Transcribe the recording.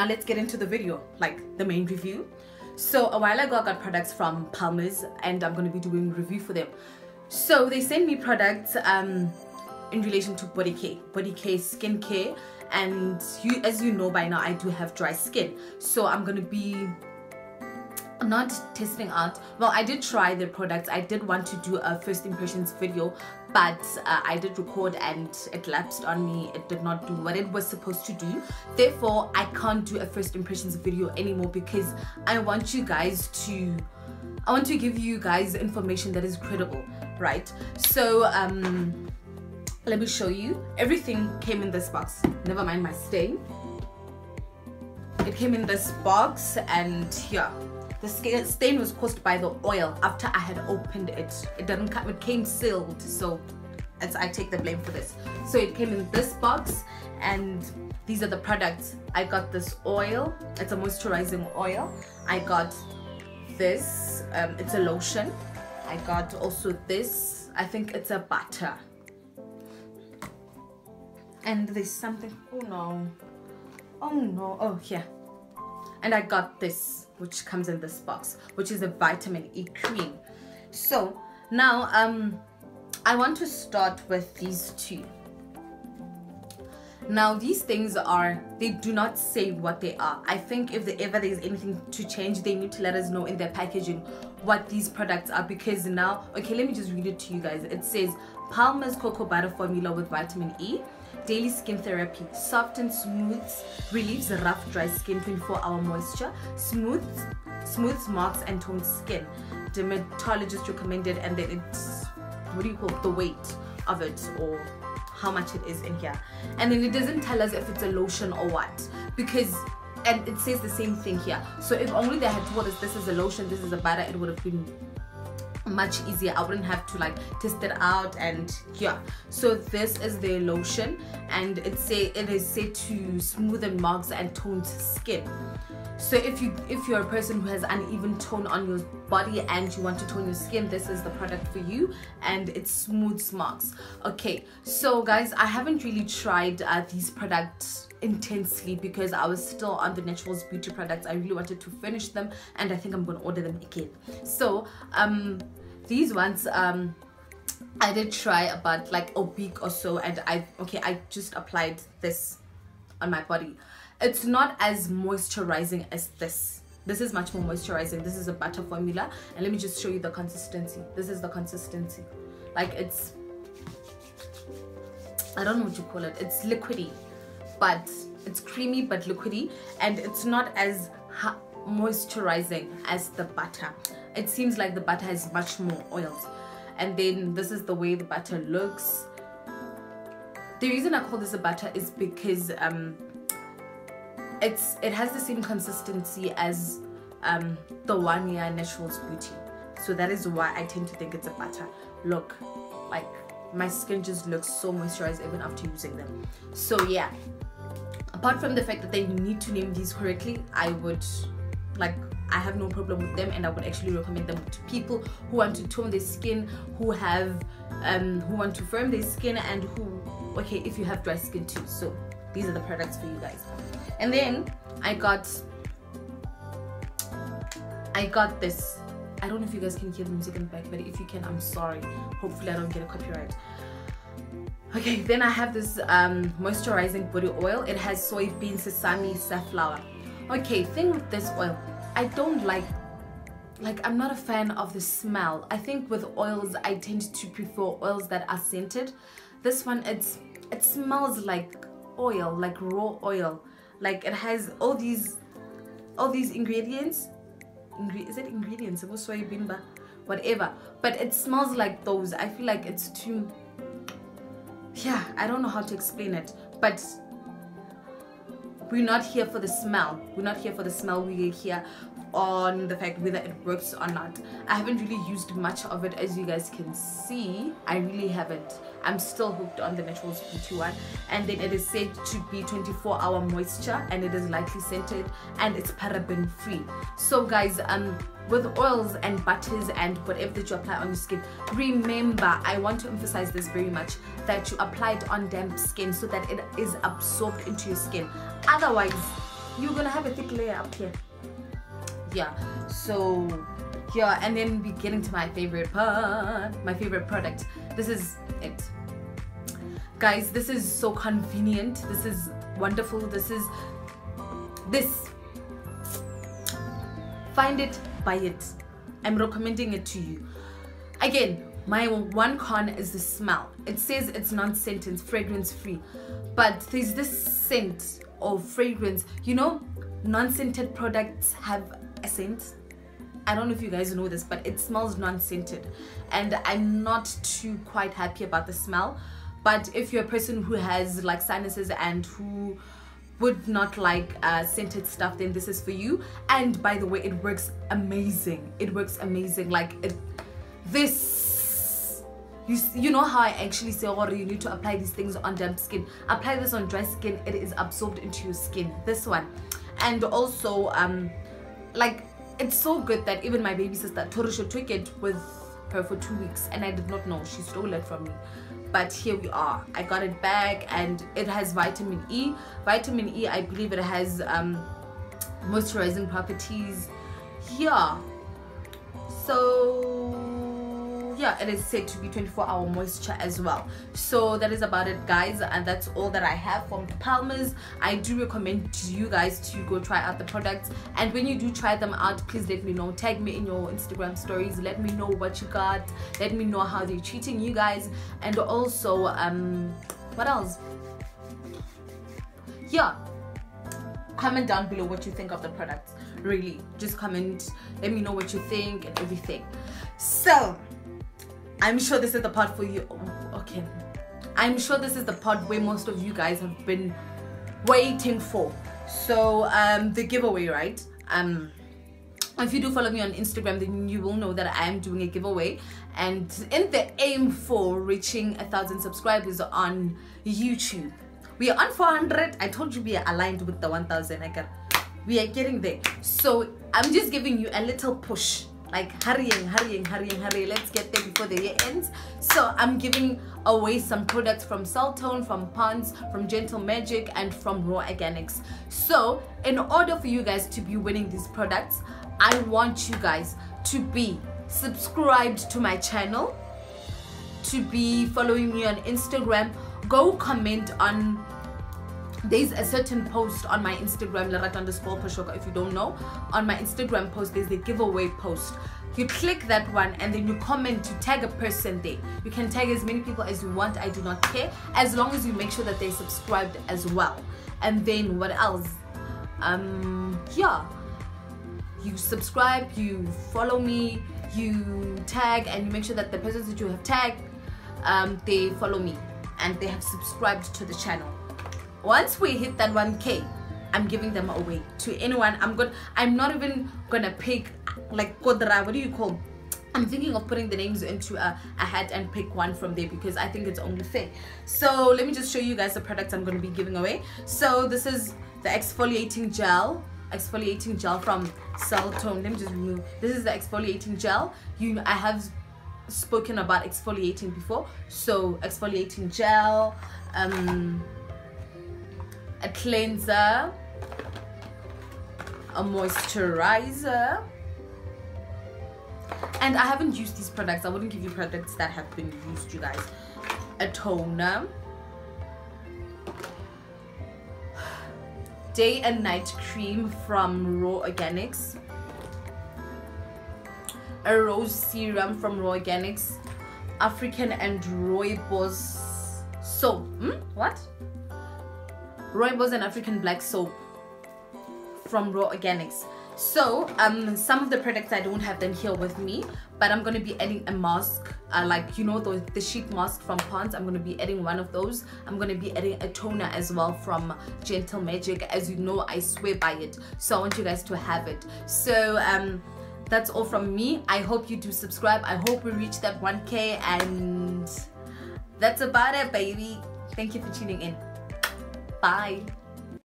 now let's get into the video like the main review. So a while ago i got products from palmer's and i'm going to be doing review for them. So they sent me products um in relation to body care body care skin care and you as you know by now i do have dry skin. So i'm going to be not testing out. Well i did try the products i did want to do a first impressions video but uh, i did record and it lapsed on me. It did not do what it was supposed to do. Therefore i can't do a first impressions video anymore because i want you guys to i want to give you guys information that is credible right? So um let me show you. Everything came in this box. Never mind my stain. It came in this box and yeah the stain was caused by the oil after I had opened it. It didn't come, it came sealed, so I take the blame for this. So it came in this box and these are the products. I got this oil, it's a moisturizing oil. I got this, um, it's a lotion. I got also this, I think it's a butter. And there's something, oh no, oh no, oh yeah. And I got this which comes in this box which is a vitamin E cream. So now um I want to start with these two now these things are they do not say what they are. I think if ever there's anything to change they need to let us know in their packaging what these products are. Because now okay let me just read it to you guys. It says Palmer's cocoa butter formula with vitamin E daily skin therapy softens and smooths relieves rough dry skin 24 hour moisture smooths smooths marks and tones skin. Dermatologist recommended and then it's what do you call it, the weight of it or how much it is in here. And then it doesn't tell us if it's a lotion or what because and it says the same thing here. So if only they had told us this is a lotion this is a butter it would have been much easier i wouldn't have to like test it out and yeah so this is the lotion and it say it is said to smoothen marks and tone skin so if you if you're a person who has uneven tone on your body and you want to tone your skin this is the product for you and it smooths marks okay so guys i haven't really tried uh, these products intensely because I was still on the Naturals beauty products. I really wanted to finish them and I think I'm gonna order them again. So um these ones um i did try about like a week or so and i okay i just applied this on my body. It's not as moisturizing as this. This is much more moisturizing. This is a butter formula. And let me just show you the consistency. This is the consistency. Like it's i don't know what you call it. It's liquidy but it's creamy but liquidy and it's not as moisturizing as the butter it seems like the butter has much more oils and then this is the way the butter looks. The reason i call this a butter is because um it's it has the same consistency as um the one year naturals beauty. So that is why i tend to think it's a butter. Look like my skin just looks so moisturized even after using them. So yeah. Apart from the fact that they need to name these correctly i would like I have no problem with them and I would actually recommend them to people who want to tone their skin, who have um who want to firm their skin and who okay if you have dry skin too. So these are the products for you guys. And then I got I got this. I don't know if you guys can hear the music in the back, but if you can, I'm sorry. Hopefully I don't get a copyright. Okay, then I have this um, moisturizing body oil. It has soybean, sesame, safflower. Okay, thing with this oil, I don't like like I'm not a fan of the smell. I think with oils I tend to prefer oils that are scented. This one it's it smells like oil, like raw oil. Like it has all these all these ingredients. Ingre is it ingredients? Whatever. But it smells like those. I feel like it's too yeah, I don't know how to explain it. But we're not here for the smell. We're not here for the smell. We're here on the fact whether it works or not. I haven't really used much of it as you guys can see. I really haven't. I'm still hooked on the naturals beauty one and then it is said to be 24 hour moisture and it is lightly scented and it's paraben free. So guys um with oils and butters and whatever that you apply on your skin remember i want to emphasize this very much that you apply it on damp skin so that it is absorbed into your skin. Otherwise you're gonna have a thick layer up here yeah so yeah and then we get into my favorite part my favorite product. This is it. Guys this is so convenient. This is wonderful. This is this. Find it buy it. I'm recommending it to you. Again my one con is the smell. It says it's non-scented fragrance free but there's this scent or fragrance. You know non-scented products have scent I don't know if you guys know this, but it smells non-scented, and I'm not too quite happy about the smell. But if you're a person who has like sinuses and who would not like uh, scented stuff, then this is for you. And by the way, it works amazing. It works amazing. Like it, this, you you know how I actually say, oh, you need to apply these things on damp skin. Apply this on dry skin. It is absorbed into your skin. This one, and also um, like it's so good that even my baby sister Torisha took it with her for two weeks and I did not know she stole it from me. But here we are. I got it back and it has vitamin E. Vitamin E I believe it has um, moisturizing properties yeah so yeah it is said to be 24 hour moisture as well. So that is about it guys and that's all that i have from palmer's. I do recommend to you guys to go try out the products and when you do try them out please let me know. Tag me in your instagram stories. Let me know what you got. Let me know how they're treating you guys. And also um what else? Yeah comment down below what you think of the products really. Just comment let me know what you think and everything. So I'm sure this is the part for you. Okay. I'm sure this is the part where most of you guys have been waiting for. So um, the giveaway, right? Um, if you do follow me on Instagram, then you will know that I am doing a giveaway. And in the aim for reaching a thousand subscribers on YouTube, we are on 400. I told you we are aligned with the 1000. I got, we are getting there. So I'm just giving you a little push like hurrying hurrying hurrying hurry let's get there before the year ends. So i'm giving away some products from Celltone, from Pond's, from Gentle Magic, and from Raw Organics. So, in order for you guys to be winning these products, I want you guys to be subscribed to my channel, to be following me on Instagram, go comment on there's a certain post on my Instagram, Lerato underscore Phoshoko, if you don't know. On my Instagram post, there's a giveaway post. You click that one and then you comment to tag a person there. You can tag as many people as you want, I do not care, as long as you make sure that they subscribed as well. And then what else? Um, yeah. You subscribe, you follow me, you tag, and you make sure that the persons that you have tagged, um, they follow me and they have subscribed to the channel once we hit that 1k i'm giving them away to anyone i'm good i'm not even gonna pick like kodra what do you call I'm thinking of putting the names into a, a hat and pick one from there because I think it's only fair. So let me just show you guys the products I'm going to be giving away. So this is the exfoliating gel exfoliating gel from Celltone. Let me just remove. This is the exfoliating gel. You, I have spoken about exfoliating before. So exfoliating gel. Um, a cleanser, a moisturizer, and I haven't used these products. I wouldn't give you products that have been used, you guys. A toner, day and night cream from Raw Organics, a rose serum from Raw Organics, African and Rooibos soap. Hmm? What? Rooibos and African Black Soap from Raw Organics. So, um, some of the products I don't have them here with me, but I'm gonna be adding a mask, uh, like you know the, the sheet mask from Pond's. I'm gonna be adding one of those. I'm gonna be adding a toner as well from Gentle Magic. As you know, I swear by it. So I want you guys to have it. So um, that's all from me. I hope you do subscribe. I hope we reach that 1K, and that's about it, baby. Thank you for tuning in. Bye.